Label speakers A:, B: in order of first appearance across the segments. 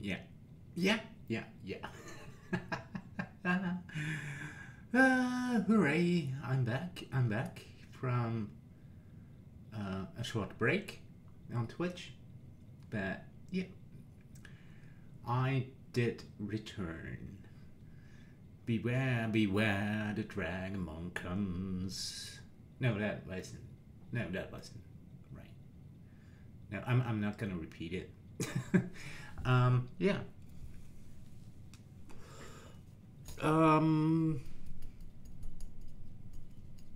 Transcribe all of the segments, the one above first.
A: Yeah. Yeah. Yeah. Yeah. uh, hooray! I'm back. I'm back from uh, a short break on Twitch. But yeah, I did return. Beware, beware, the Dragonborn comes. No, that wasn't. No, that wasn't right. No, I'm, I'm not gonna repeat it. um, yeah. Um,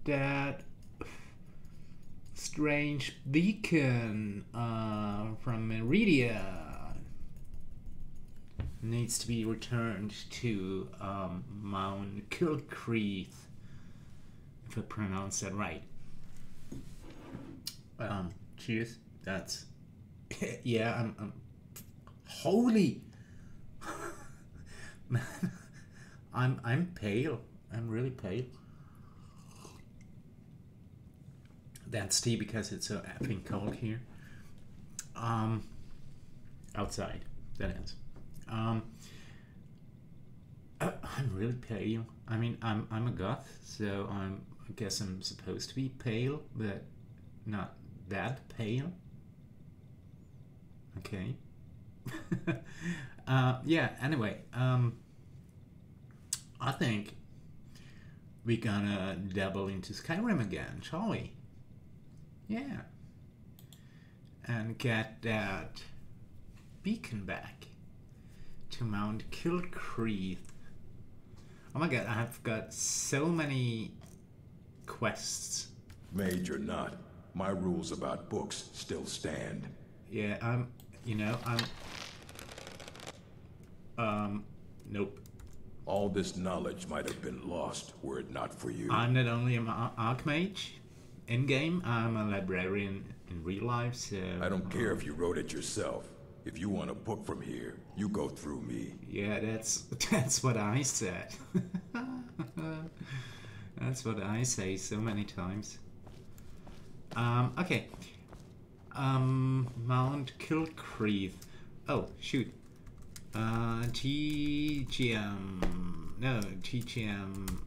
A: that strange beacon uh, from Meridia needs to be returned to um, Mount Kilkreath, if I pronounce that right. Um, cheers. That's yeah. I'm, I'm holy man. I'm I'm pale. I'm really pale. That's tea because it's so effing cold here. Um, outside. That is. Um, uh, I'm really pale. I mean, I'm I'm a goth, so I'm I guess I'm supposed to be pale, but not that pale. Okay. uh, yeah. Anyway, um, I think we're gonna double into Skyrim again, shall we? Yeah. And get that beacon back to Mount Kilkreath. Oh my god, I've got so many quests.
B: Mage or not, my rules about books still stand.
A: Yeah, I'm, you know, I'm, um, nope.
B: All this knowledge might have been lost were it not for you.
A: I'm not only an archmage in game, I'm a librarian in real life, so.
B: I don't care if you wrote it yourself. If you want a book from here, you go through me.
A: Yeah, that's that's what I said. that's what I say so many times. Um, okay. Um, Mount Kilkreath. Oh, shoot. Uh, TGM. No, TGM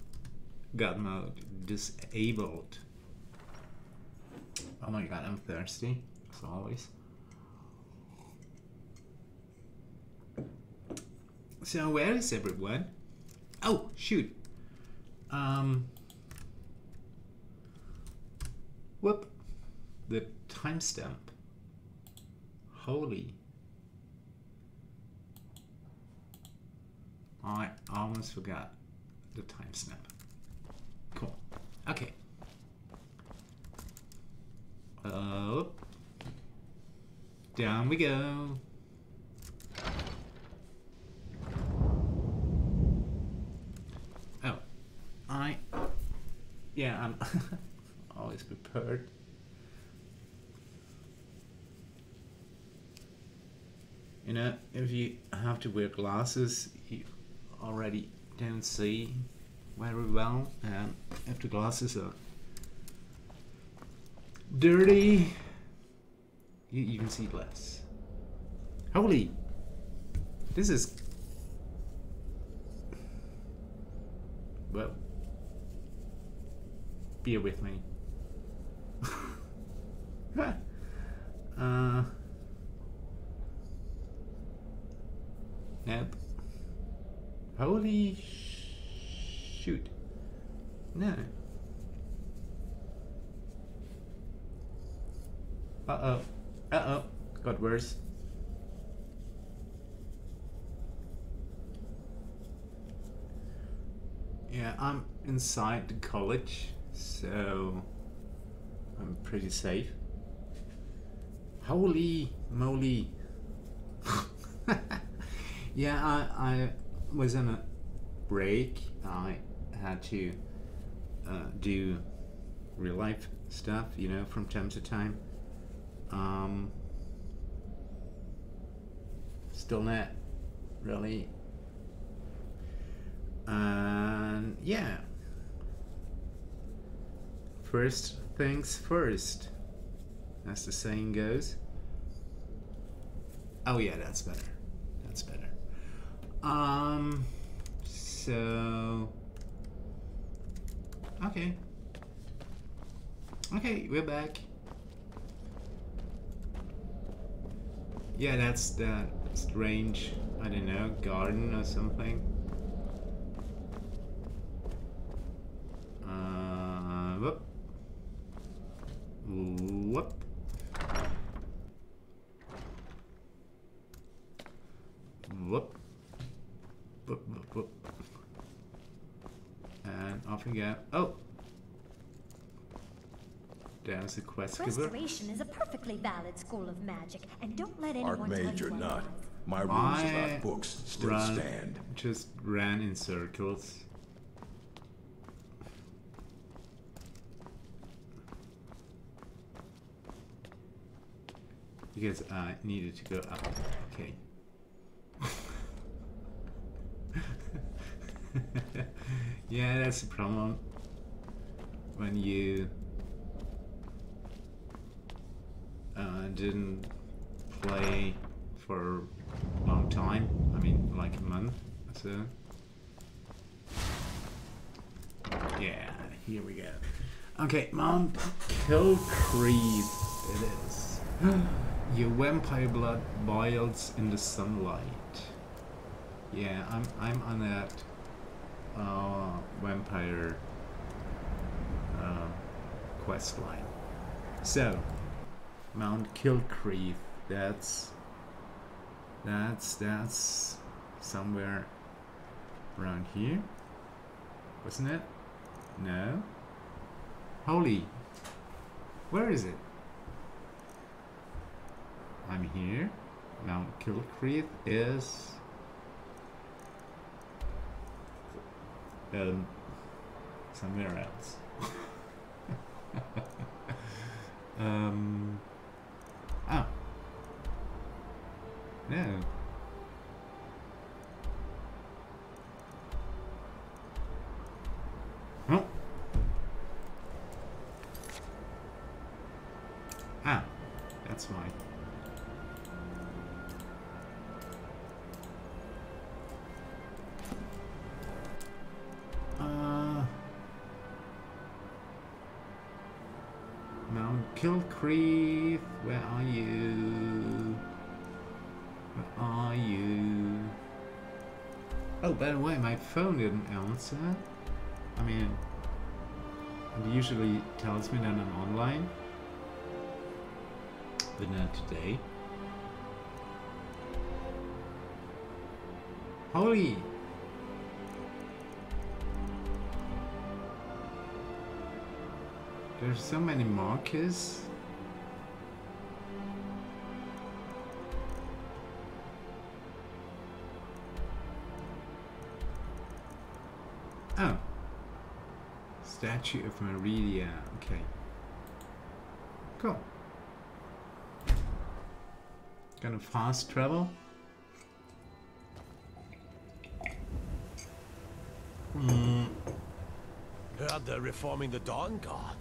A: God mode disabled. Oh my god, I'm thirsty, as always. So where is everyone? Oh, shoot. Um. Whoop. The timestamp. Holy. I almost forgot the timestamp. Cool. Okay. Up. Down we go. Oh. I. Yeah, I'm always prepared. You know, if you have to wear glasses, you already don't see very well, and if the glasses are dirty, you even see less. Holy! This is. Well. Bear with me. uh. Nope. Holy shoot. No. Uh-oh. Uh-oh. Got worse. Yeah, I'm inside the college, so I'm pretty safe. Holy moly. Yeah, I, I was on a break. I had to uh, do real life stuff, you know, from time to time. Um, still not really. And yeah. First things first, as the saying goes. Oh yeah, that's better. That's better. Um. So. Okay. Okay, we're back. Yeah, that's that strange, I don't know, garden or something. Uh, whoop. Whoop. Whoop. Whoop, whoop, whoop. And off we go. Oh! There's the quest giver.
C: Restoration is a perfectly valid school of magic, and don't let anyone tell
B: Archmage
C: you
B: or not, my rules
A: I
B: about books still
A: run,
B: stand.
A: Just ran in circles. Because I needed to go up. Okay. yeah, that's the problem. When you uh, didn't play for a long time. I mean, like a month or so. Yeah, here we go. Okay, Mount Kilcreed it is. Your vampire blood boils in the sunlight. Yeah, I'm I'm on that uh, vampire uh, quest line. So, Mount Kilcreed, that's that's that's somewhere around here, wasn't it? No. Holy, where is it? I'm here. Mount Kilcreed is um somewhere else. um. Ah. Oh. No. Oh, by the way, my phone didn't answer. I mean, it usually tells me that I'm online, but not today. Holy! There's so many markers. Statue of Meridia. Okay. Cool. Gonna fast travel. Hmm.
D: Heard they're reforming the Dawnguard.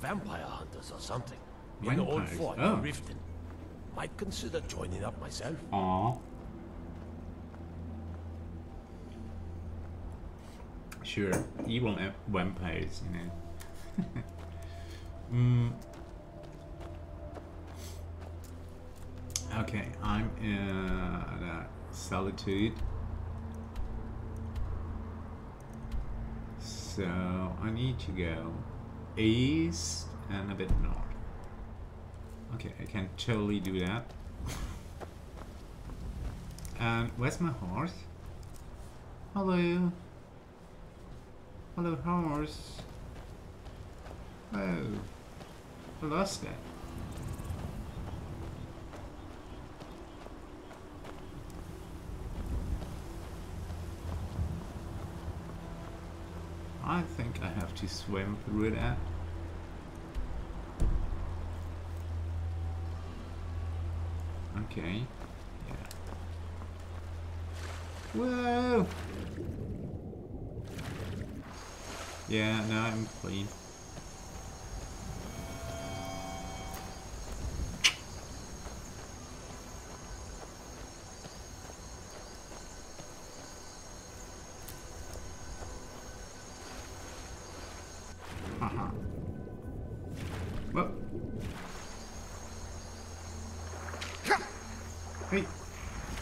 D: Vampire hunters or something. In the old fort
A: Oh.
D: in Riften. Might consider joining up myself.
A: Aw. Sure, evil vampires, you know. mm. Okay, I'm in uh, Solitude. So I need to go east and a bit north. Okay, I can totally do that. And where's my horse? Hello. Hello, horse. Oh, I lost it. I think I have to swim through that. Okay. Yeah. Whoa! Yeah, no, I'm clean.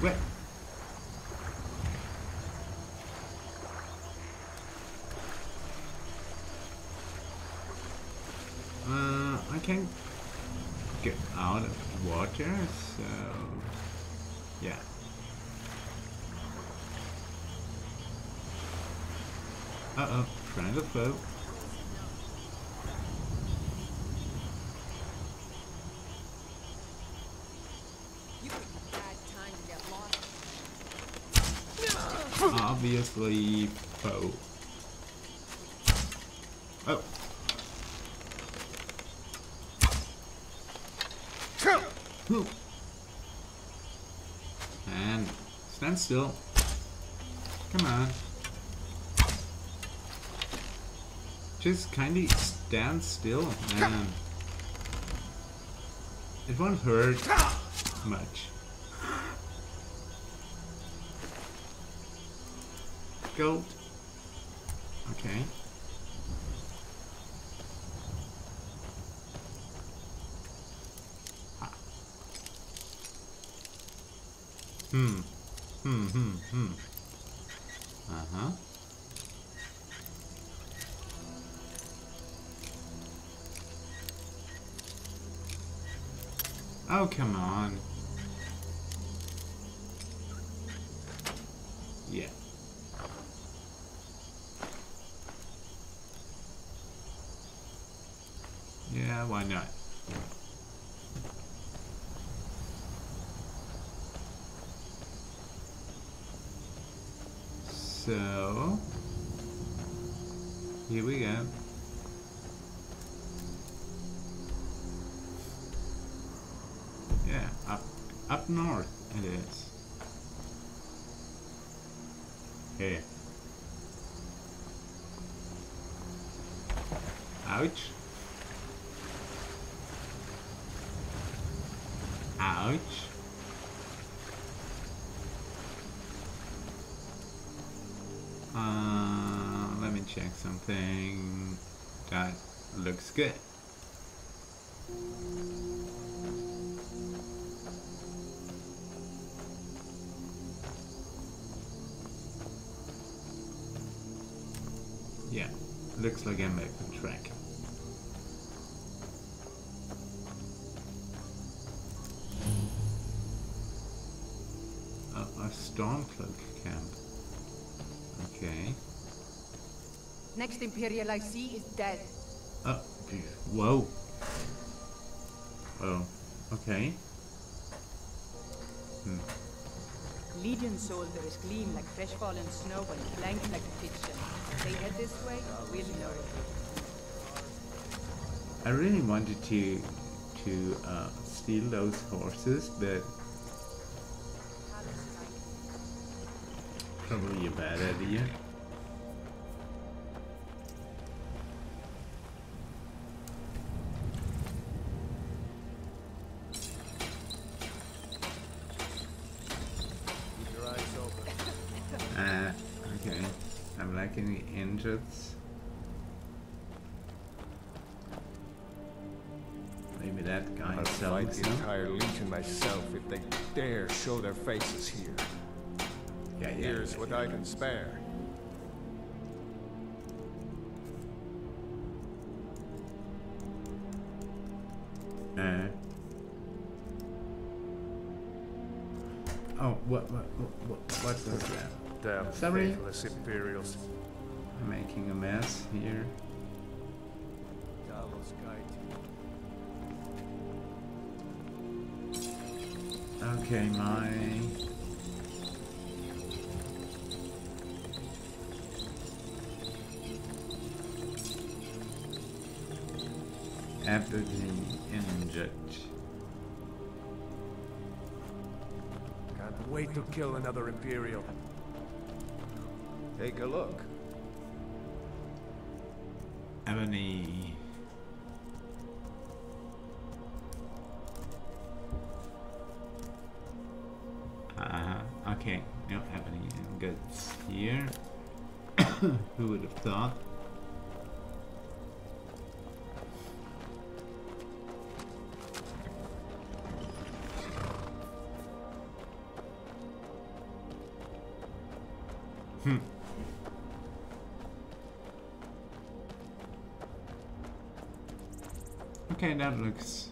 A: What? Uh, I can't get out of water, so yeah. Uh-oh, trying to float.
E: You picked a bad time to get lost.
A: Obviously, foe. Oh. And stand still. Come on. Just kinda stand still, man. It won't hurt much. Gold. Okay. Hmm. Hmm, hmm, hmm. Uh-huh. Oh, come on. Yeah. Yeah, why not? So, here we go. Yeah, up, up north it is. Here. Ouch. Ouch. Uh, let me check something. That looks good. Yeah, looks like I'm on track.
E: Next Imperial I see is dead.
A: Oh, phew, whoa. Oh, okay. Hmm.
E: Legion soldiers gleam like fresh fallen snow and flank like a pigeon. They head this way, we'll know it.
A: I really wanted to to uh, steal those horses, but probably a bad idea. The engines. Maybe that guy
F: I'll
A: selling
F: fight the
A: some.
F: entire legion myself if they dare show their faces here.
A: Yeah, yeah.
F: Here's
A: yeah,
F: what
A: yeah.
F: I can spare.
A: Uh. Oh, what, what, what, what, what was that?
F: Damn
A: Sorry?
F: faithless Imperials.
A: I'm making a mess here. Okay, my... Aberdeen inject.
F: Can't wait to kill another Imperial. Take a look.
A: Ebony. That looks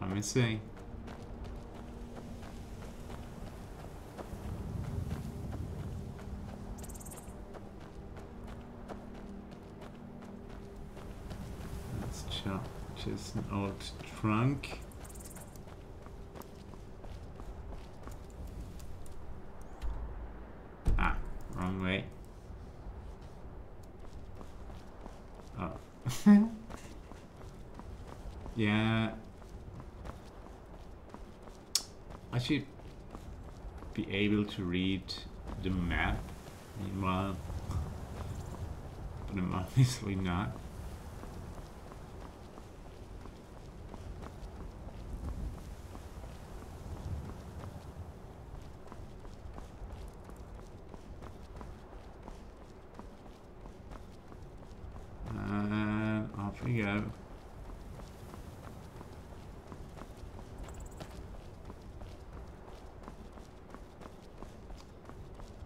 A: promising. Let's just an old trunk. Ah, wrong way. Oh. yeah. I should be able to read the map. But I'm obviously not. And off we go.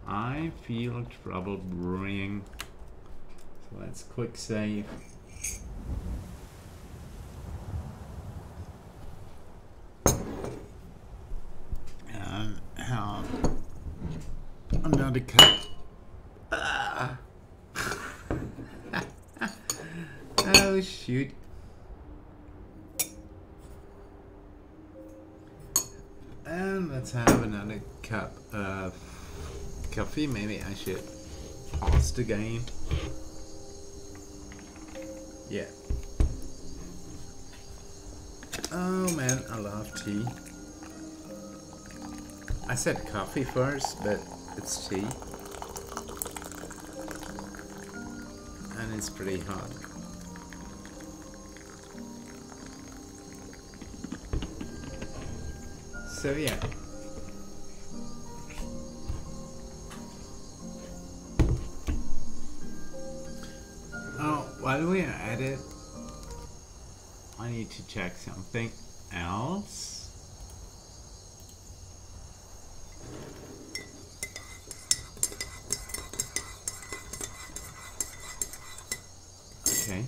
A: I feel trouble brewing. So let's quick save. And have another cup. Ah. oh shoot. And let's have another cup of coffee. Maybe I should pause the game. Yeah. Oh man, I love tea. I said coffee first, but it's tea. And it's pretty hot. So yeah. While we're at it, I need to check something else. Okay.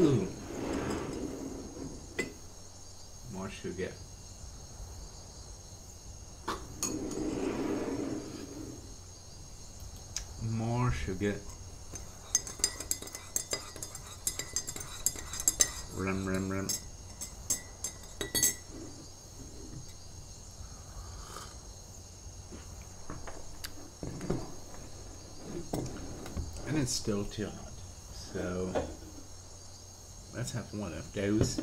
A: Ooh. More sugar. More sugar. Rum, rum, rum. And it's still hot. So let's have one of those.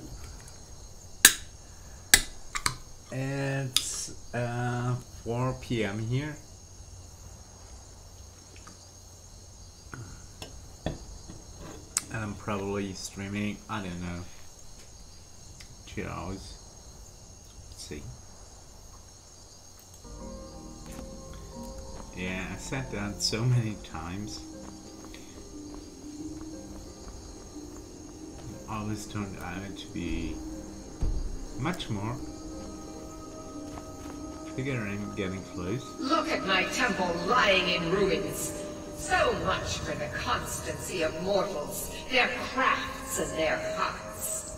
A: It's uh, 4 p.m. here. And I'm probably streaming, I don't know, two hours. Let's see. Yeah, I said that so many times. Always turned out to be much more. Figure I'm getting close.
G: Look at my temple lying in ruins. So much for the constancy of mortals, their crafts and their hearts.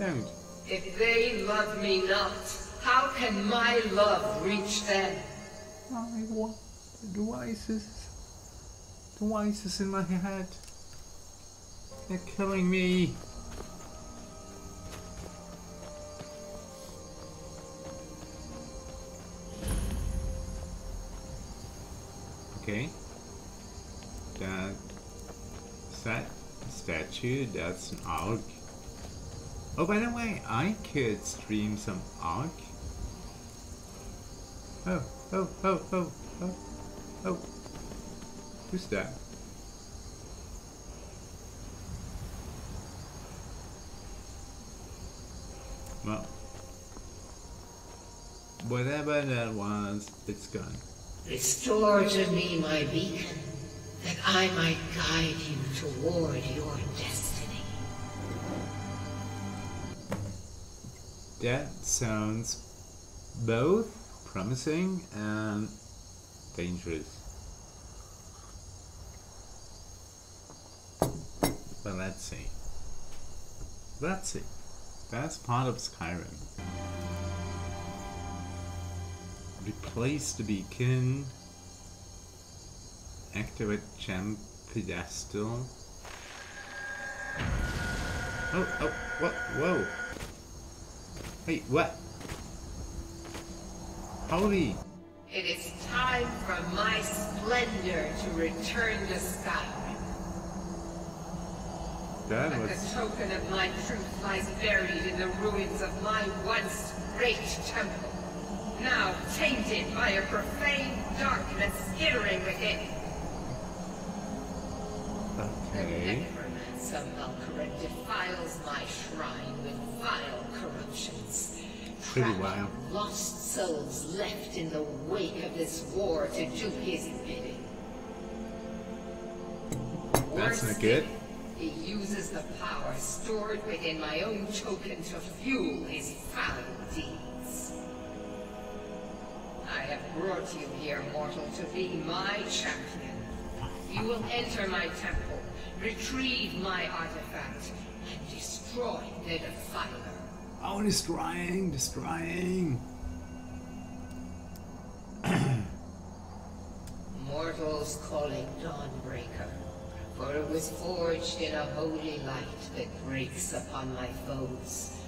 A: Don't.
G: If they love me not, how can my love reach them?
A: I want the devices. Devices in my head. They're killing me. Okay. That that statue, that's an AUG. Oh, by the way, I could stream some AUG. Oh, oh, oh, oh, oh, oh. Who's that? Well, whatever that was, it's gone.
G: Restore to me my beacon, that I might guide you toward your destiny.
A: that sounds both promising and dangerous. But let's see. Let's see. That's part of Skyrim. Replace the beacon. Activate gem pedestal. Oh, oh, what? Whoa. Wait, what? Holy.
G: It is time for my splendor to return to Skyrim.
A: That
G: But the token of my truth lies buried in the ruins of my once great temple. Now tainted by a profane darkness skittering within.
A: Okay.
G: necromancer Malkoran defiles my shrine with vile corruptions.
A: Pretty wild.
G: Lost souls left in the wake of this war to do his bidding.
A: That's not good.
G: He uses the power stored within my own token to fuel his foul deeds. I have brought you here, mortal, to be my champion. You will enter my temple, retrieve my artifact, and destroy the Defiler.
A: Oh, destroying, destroying.
G: Mortals calling Dawnbreaker, for it was forged in a holy light that breaks upon my foes,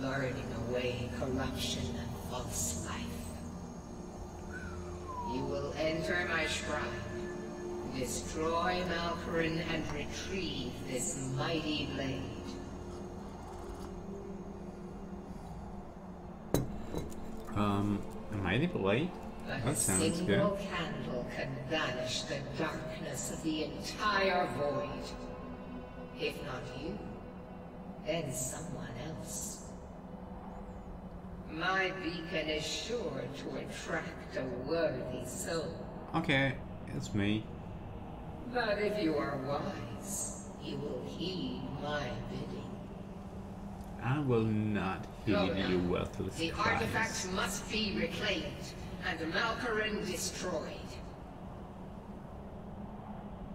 G: burning away corruption and false life. You will enter my shrine, destroy Malkoran, and retrieve this mighty blade.
A: Um, a mighty blade.
G: But a
A: That sounds good.
G: single candle can banish the darkness of the entire void. If not you, then someone else. My beacon is sure to attract a worthy soul.
A: Okay, it's me.
G: But if you are wise, you will heed my bidding.
A: I will not heed
G: oh,
A: you worthless
G: The
A: cries.
G: artifact must be reclaimed, and Malkoran destroyed.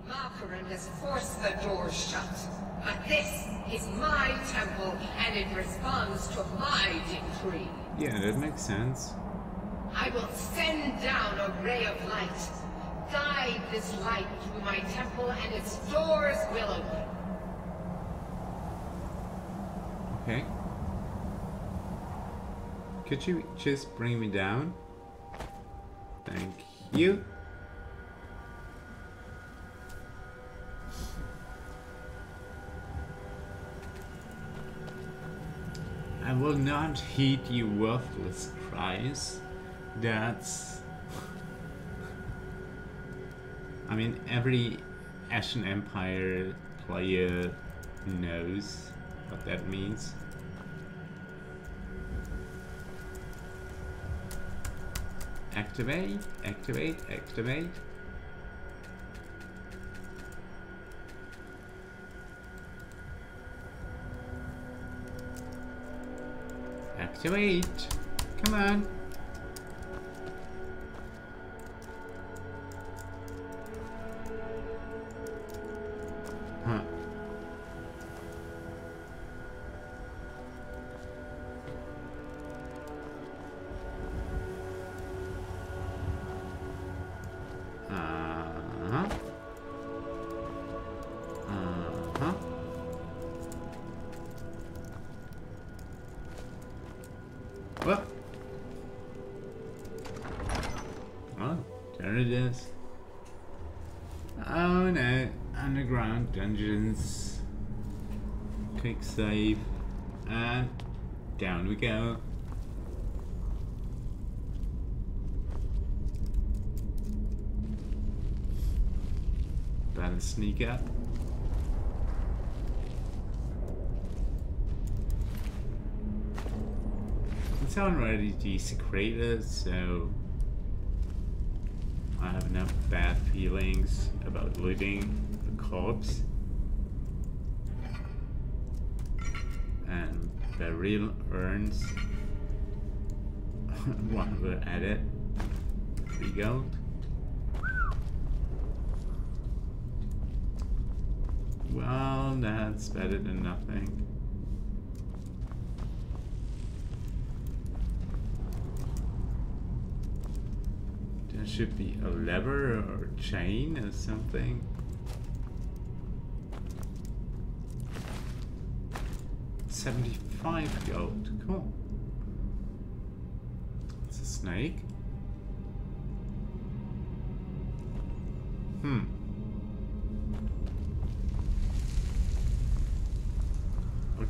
G: Malkoran has forced the doors shut, but this is my temple, and it responds to my decree.
A: Yeah, that makes sense.
G: I will send down a ray of light, guide this light through my temple, and its doors will open.
A: Okay. Could you just bring me down? Thank you. I will not heed you worthless cries. That's. I mean, every Ashen Empire player knows what that means. Activate, activate, activate. Activate. Come on. Better sneak up. It's already desecrated, so I have enough bad feelings about looting the corpse. And the real urns. while we're at it. Three gold. Well, that's better than nothing. There should be a lever or chain or something. Seventy-five gold. Cool. It's a snake. Hmm.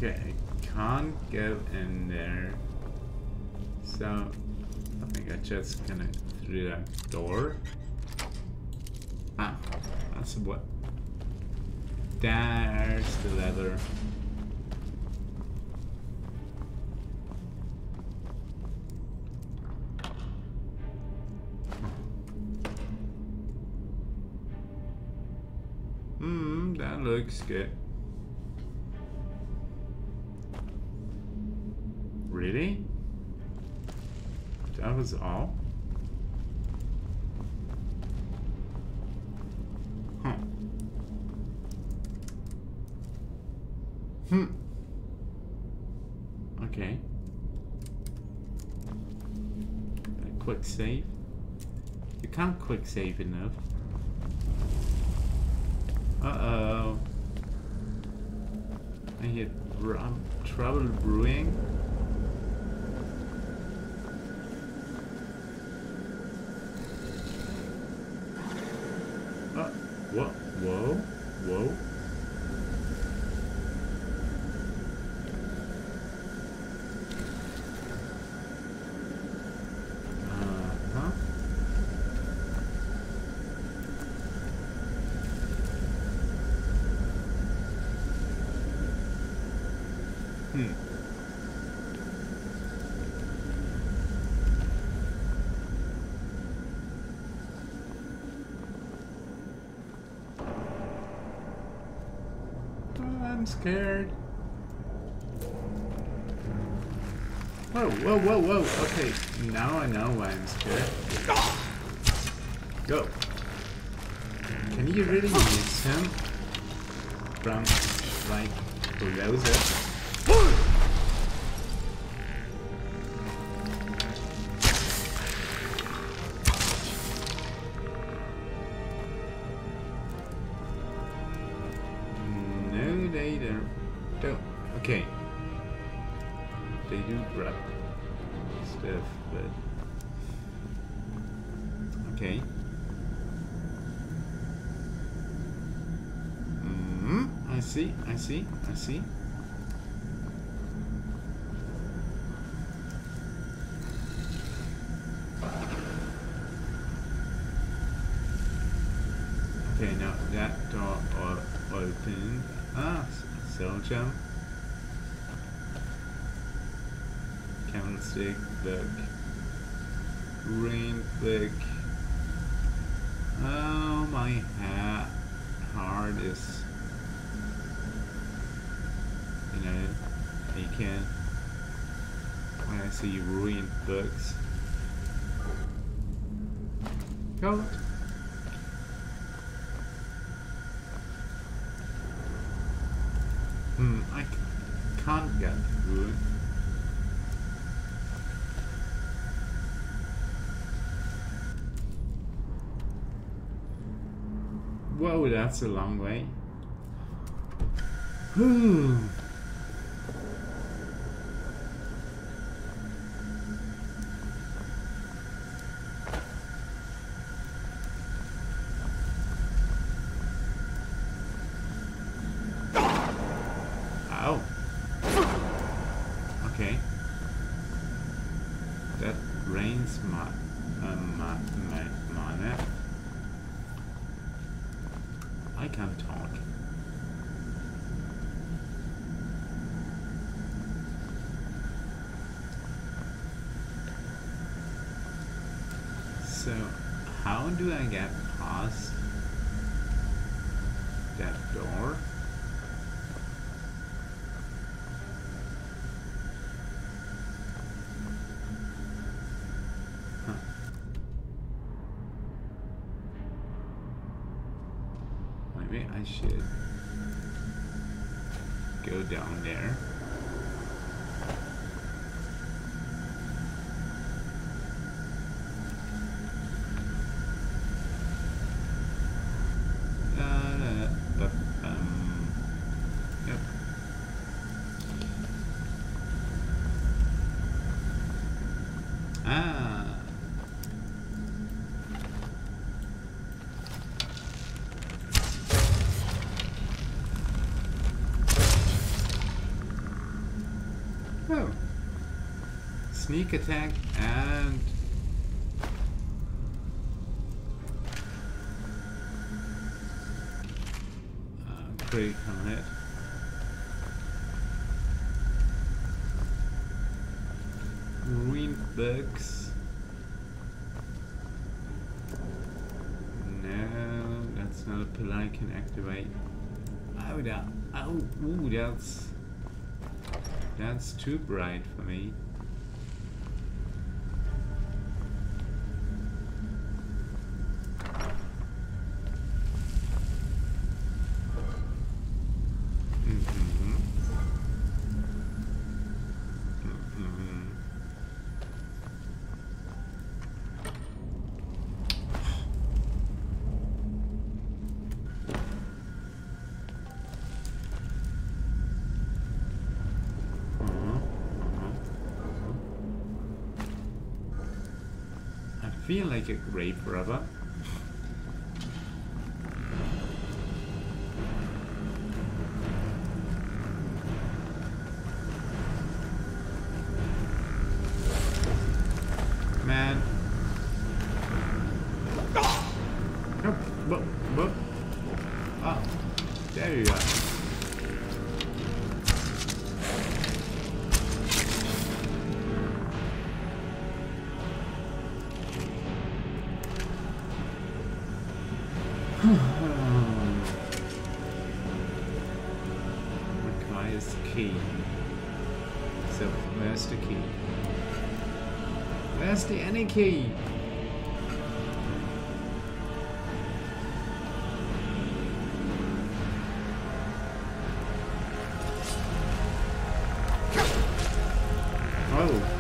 A: Okay, I can't go in there. So, I think I just gonna through that door. Ah, that's what. There's the leather. Hmm, that looks good. All? Huh. Hmm. Okay. A quick save. You can't quick save enough. Uh-oh. I hear trouble brewing. What? Whoa? Whoa? Uh-huh. Hmm. Oh, I'm scared. Whoa, whoa, whoa, whoa. Okay, now I know why I'm scared. Go. Can you really miss him? From, like, below the... see, I see, I see. Okay, now that door opened. Ah, s- cell jump. Candlestick, book. Rain book. Oh, my ha heart is. You know, you can. When I see ruined books. Goat. Hmm, I can't get through. Whoa, that's a long way. Whew. Ow. Okay. That rains ma uh, ma ma mana. I can't talk. So, how do I get past that door? Maybe I should go down there. Uh, but, um, yep. Ah. Sneak attack and uh, critical hit. Green bugs. No, that's not a pill I can activate. Oh, that. Oh, ooh, that's. That's too bright for me. Feel like Whoa.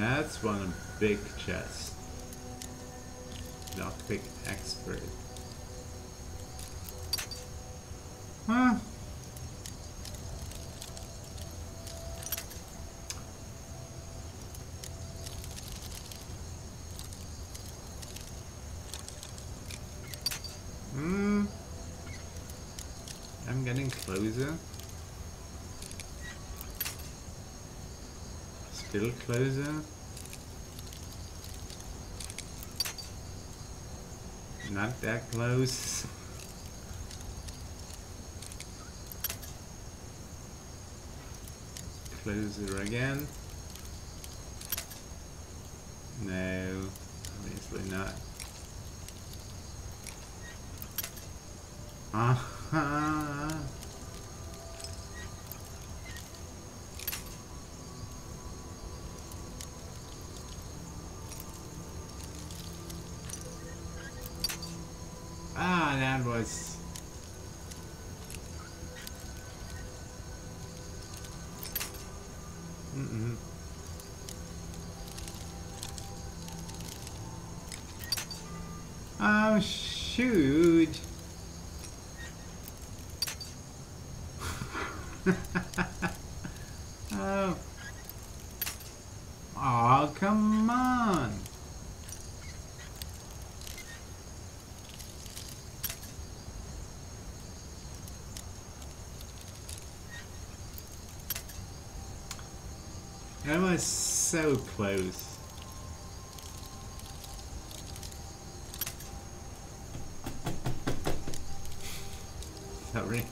A: That's one big chest. Lockpick expert. Huh? Hmm. I'm getting closer. Still closer. Not that close. Closer again. No, obviously not. Ah, that was. Mm-mm. Oh, shoot. so close. Sorry.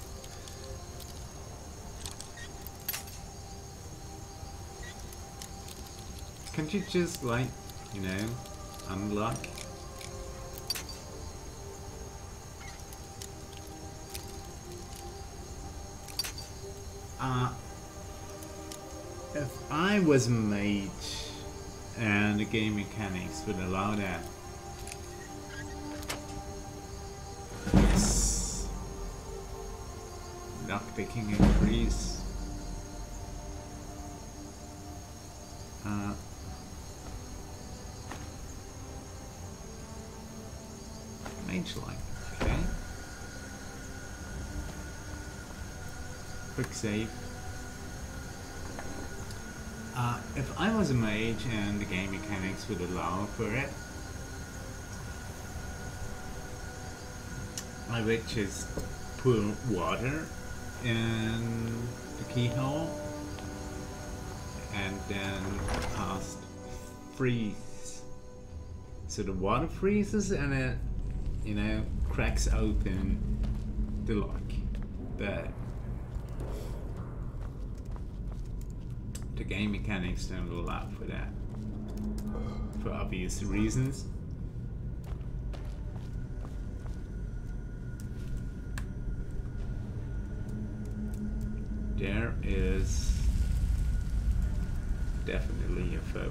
A: Can't you just like, you know, unlock? Was mage and the game mechanics would allow that. Yes. Lockpicking increase. Uh, mage like, okay. Quick save. Uh, if I was a mage and the game mechanics would allow for it, I would just pour water in the keyhole and then cast freeze. So the water freezes and it, you know, cracks open the lock. But the game mechanics don't allow for that. For obvious reasons. There is definitely a foe.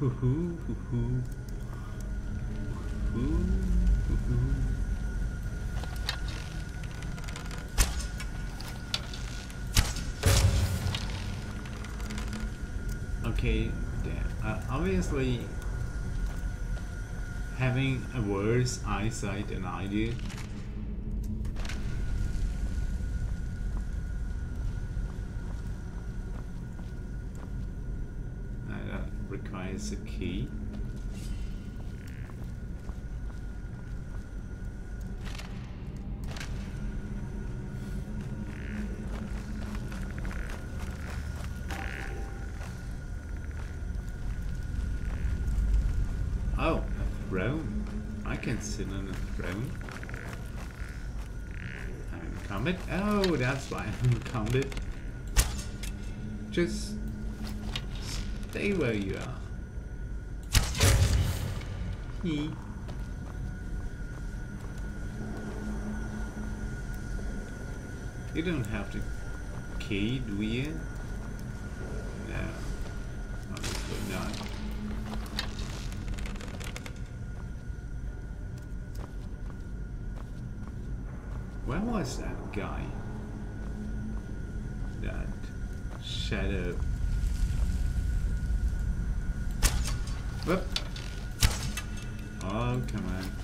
A: Okay, yeah, uh, obviously having a worse eyesight than I do uh, that requires a key. Oh, a throne. I can sit on a throne. I'm. Oh, that's why I'm it. Just stay where you are. He. You don't have to key, do you? No. Obviously not. Was that guy? That shadow. Whoop. Oh, come on.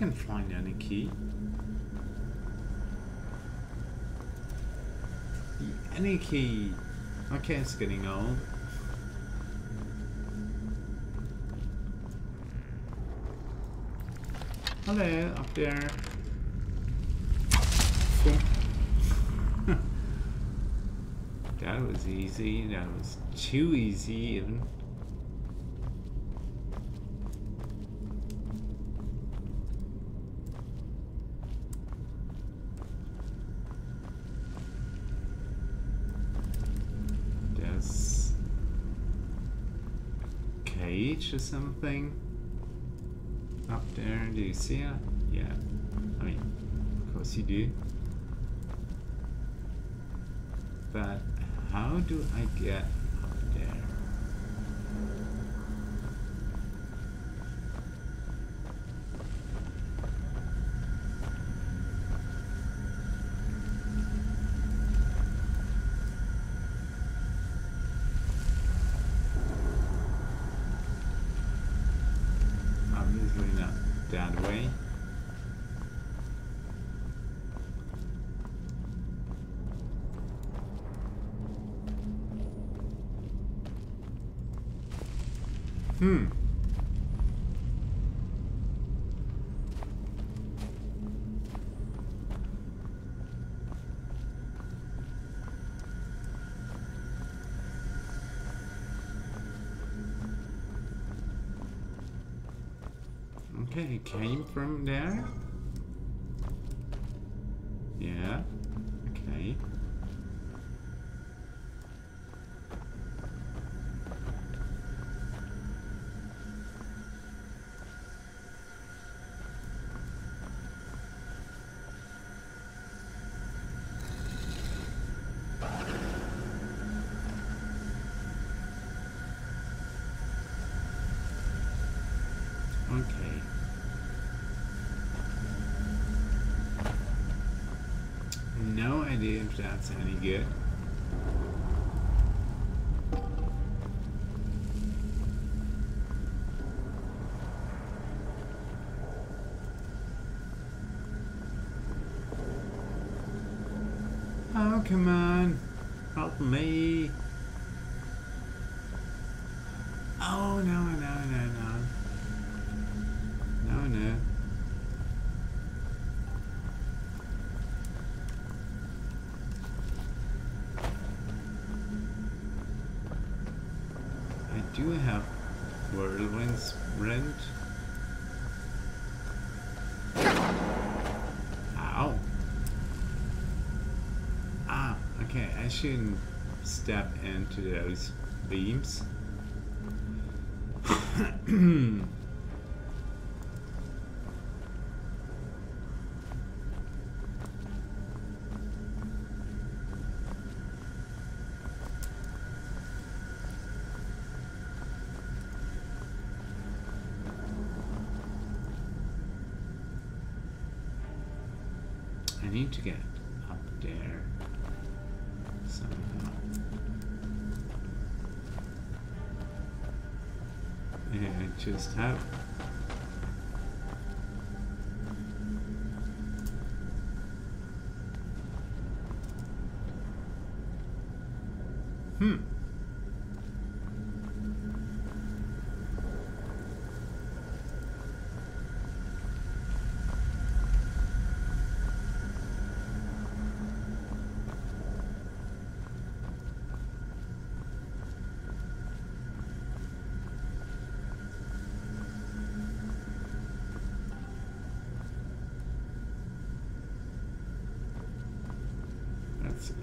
A: Can find any key. Any key Okay, it's getting old. Hello, up there. that was easy. That was too easy, even. There's a something up there. Do you see it? Yeah. I mean, of course you do. But how do I get up there? Obviously not that way. Hmm. Okay, it came from there? Yeah. Okay. Okay. No idea if that's any good. Oh, come on. Help me. Oh, no, no, no, no. No, no. I do have Whirlwind Sprint. Ow. Ah, okay, shouldn't step into those beams. Just have. Hmm.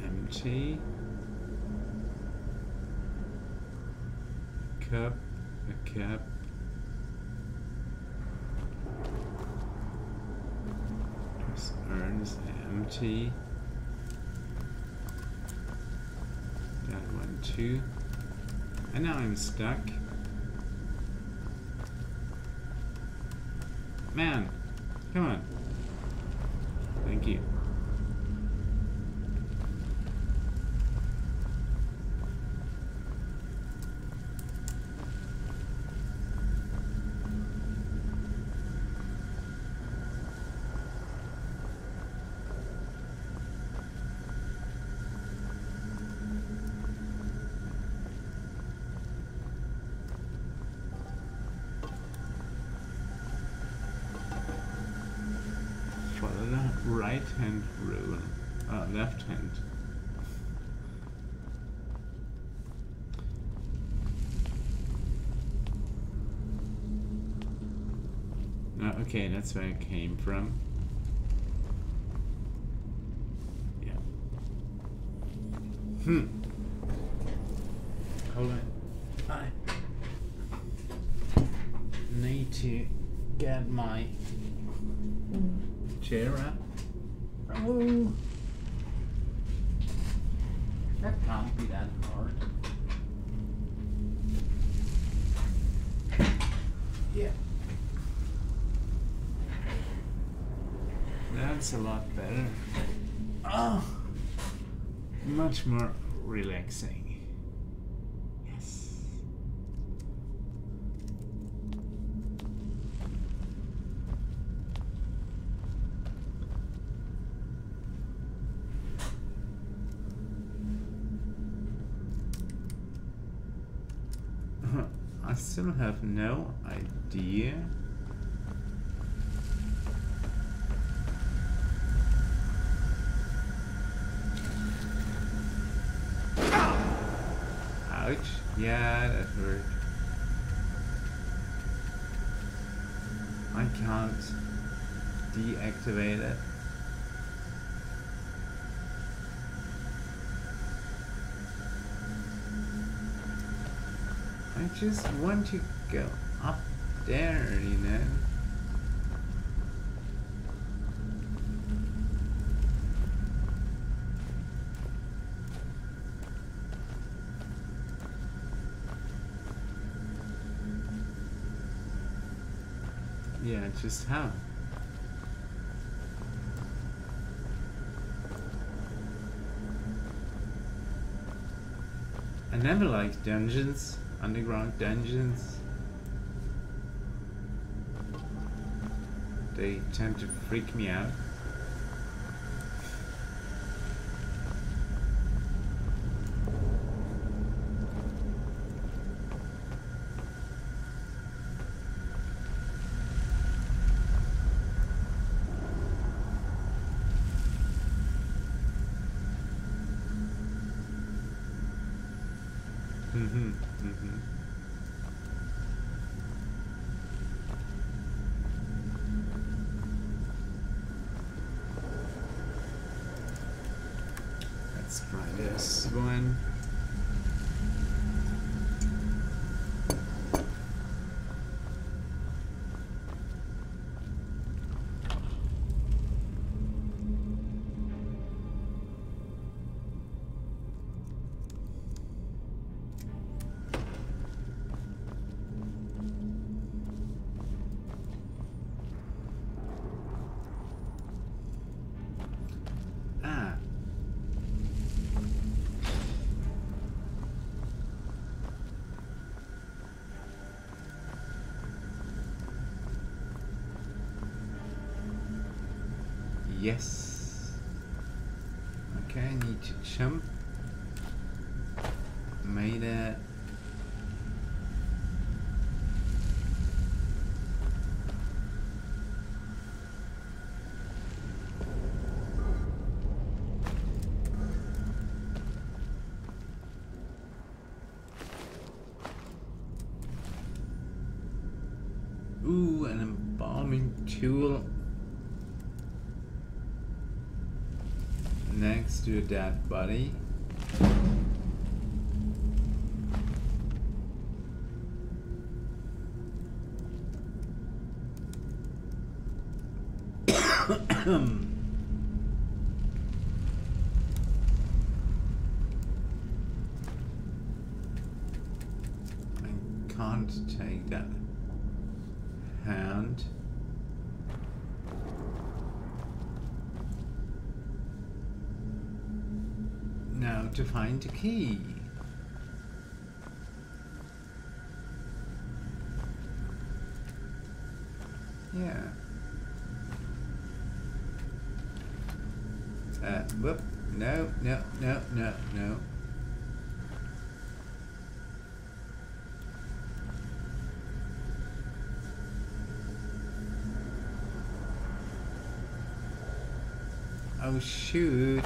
A: Empty. Cup, a cup. This urn's empty. That one too. And now I'm stuck. Man, come on. Thank you. Okay, that's where it came from. Yeah. Hmm. Hold on. I need to get my chair up. Oh. That can't be that hard. Yeah. That's a lot better. Oh, much more relaxing. Yes. I still have no idea. Yeah, that hurt. I can't deactivate it. I just want to go up there, you know. Just how? I never liked dungeons, underground dungeons. They tend to freak me out. This one. Yes. Okay, I need to jump. Made it. Ooh, an embalming tool. Next to a dead body. I can't take that hand. Now to find the key. Yeah. Uh, whoop. No, no, no, no, no. Oh shoot.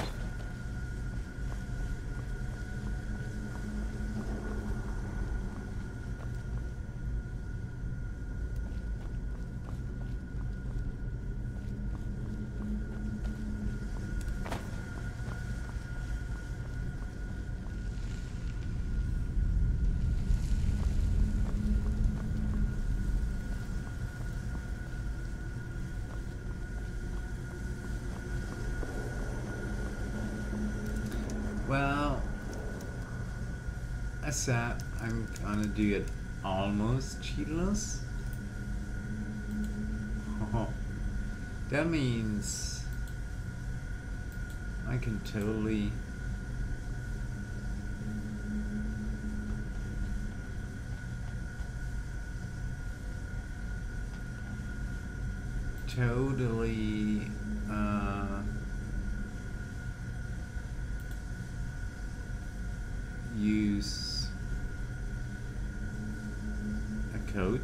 A: I said I'm gonna do it almost cheatless. Oh, that means I can totally totally uh, use a code,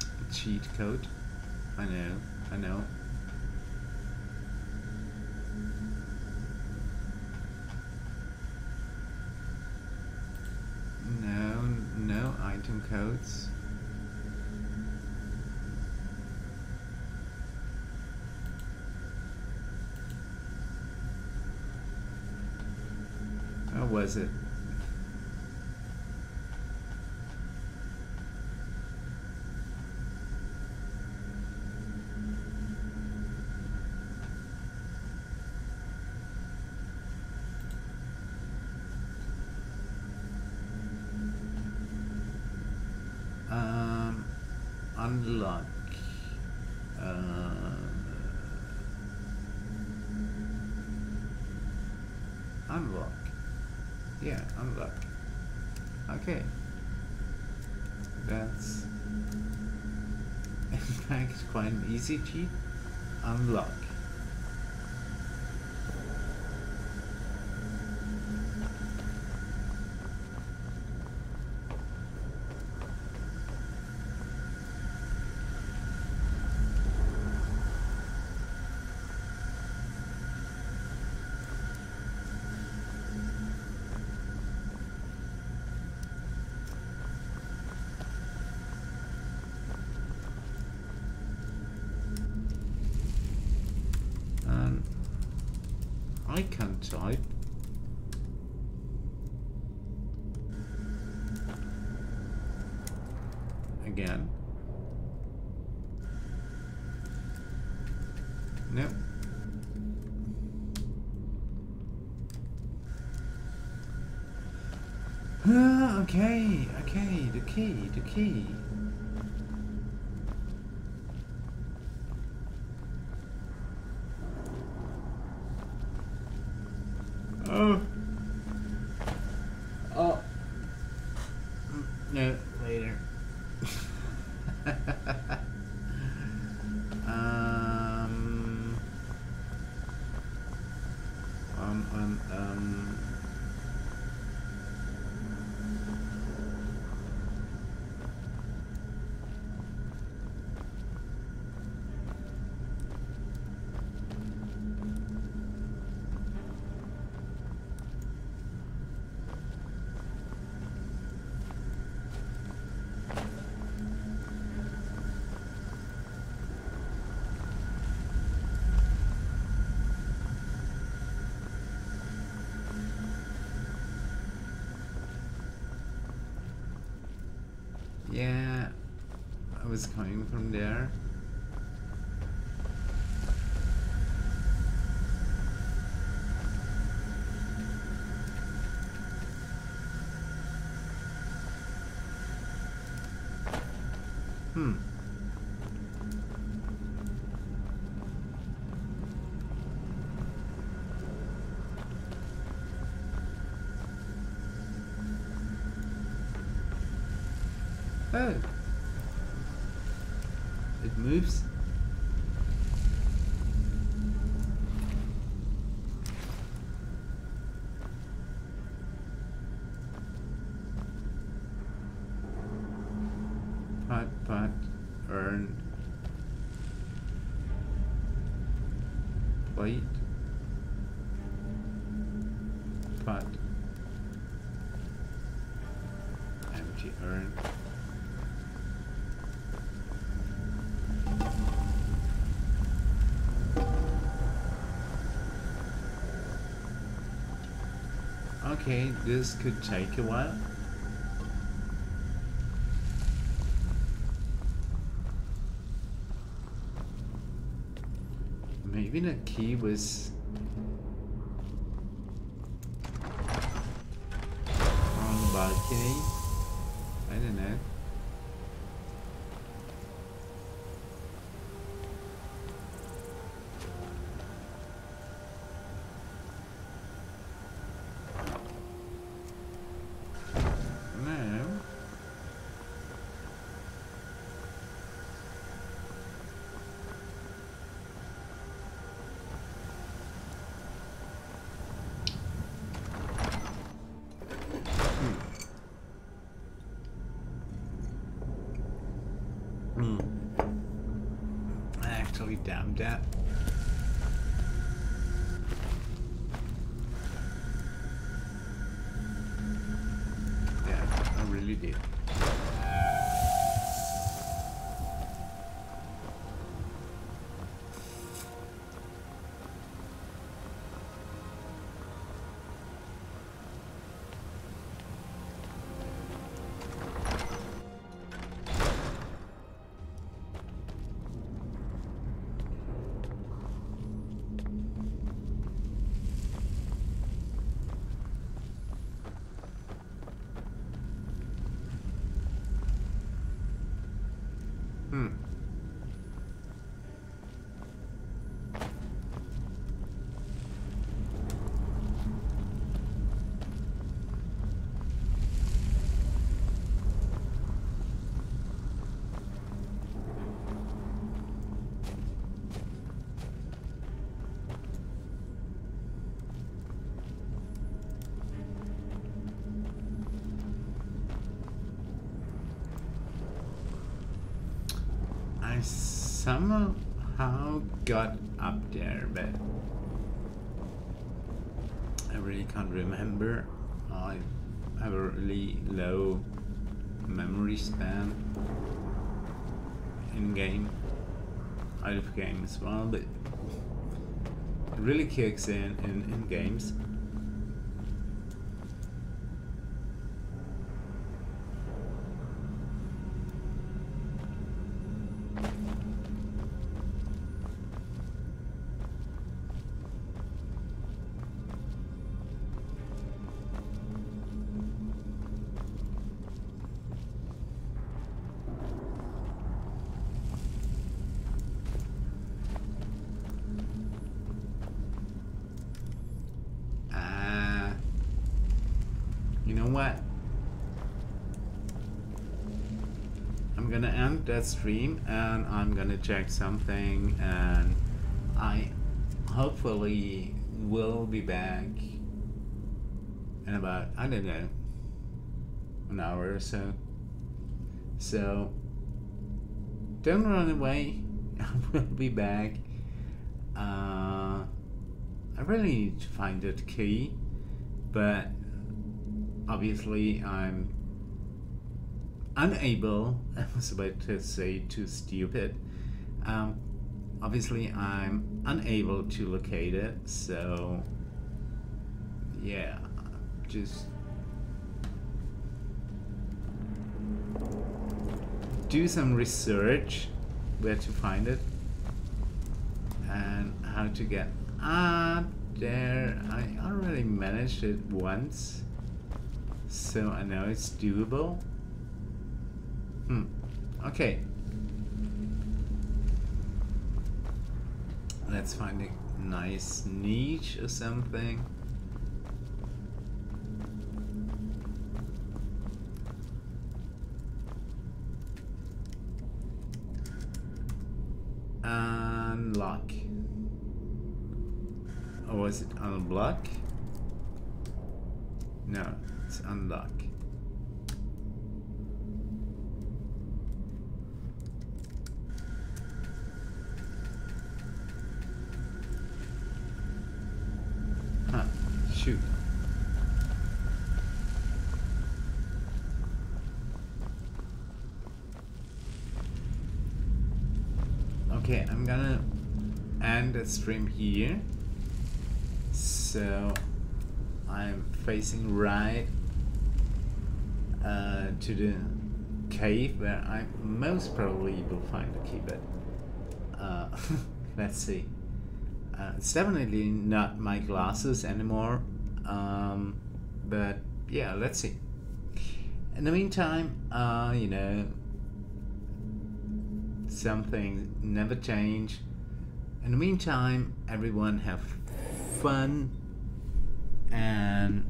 A: a cheat code. I know, I know. No, no item codes. How was it? Um, unlock. Uh, unlock. Yeah, unlock. Okay. That's in fact quite an easy cheat. Unlock. And I can type. Again. Nope. Ah, okay, okay, the key, the key. Oh. Oh. Mm, No, later. um. Um, um, um. Yeah, Coming from there. Hmm. Oh. Okay, this could take a while. Maybe the key was on the balcony. I don't know. No. Hmm. I actually damned somehow got up there, but I really can't remember. I have a really low memory span in game, out of game as well, but it really kicks in in, in games. That stream and I'm gonna check something and I hopefully will be back in about, I don't know, an hour or so. So, don't run away. I will be back. Uh, I really need to find that key, but obviously I'm unable. I was about to say too stupid. Um, obviously I'm unable to locate it, so yeah, just do some research where to find it and how to get Ah, there. I already managed it once. So I know it's doable. Okay. Let's find a nice niche or something. Unlock. Oh, or was it unblock? No, it's unlock. Huh, shoot. Okay, I'm gonna the stream here. So I'm facing right uh, to the cave where I most probably will find the key, but uh, let's see. Uh, it's definitely not my glasses anymore, um, but yeah, let's see. in the meantime, uh, you know, some things never change. In the meantime, everyone have fun. And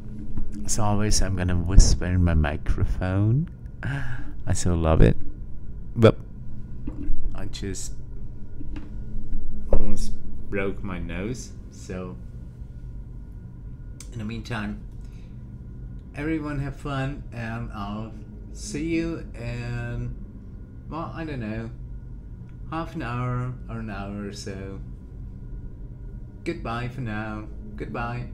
A: as always, I'm gonna whisper in my microphone. I still love it. But I just almost broke my nose, so in the meantime, everyone have fun, and I'll see you in, well, I don't know, half an hour or an hour or so. Goodbye for now. Goodbye.